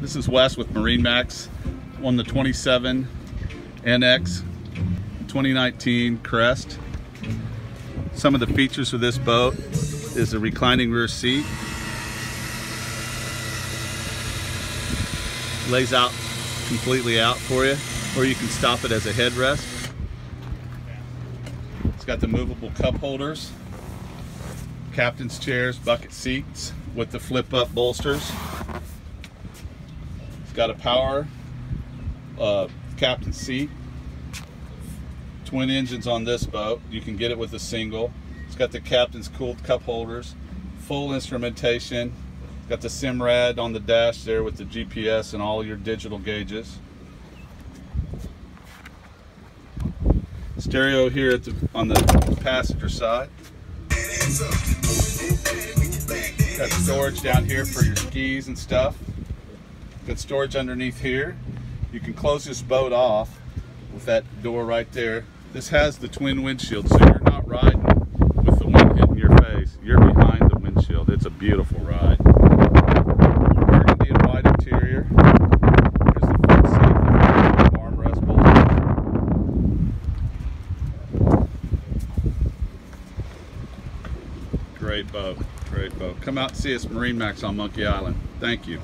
This is Wes with MarineMax on the 27 NX 2019 Crest. Some of the features of this boat is a reclining rear seat. Lays out completely out for you, or you can stop it as a headrest. It's got the movable cup holders, captain's chairs, bucket seats with the flip up bolsters. It's got a power uh, captain seat. Twin engines on this boat. You can get it with a single. It's got the captain's cooled cup holders, full instrumentation. Got the Simrad on the dash there with the GPS and all your digital gauges. Stereo here at the, on the passenger side. Got storage down here for your skis and stuff. Got storage underneath here. You can close this boat off with that door right there. This has the twin windshield, so you're not riding with the wind hitting your face. You're behind the windshield. It's a beautiful ride. Burgundy and white interior. Here's the front seat armrest bolsters. Great boat, great boat. Come out and see us MarineMax on Monkey Island. Thank you.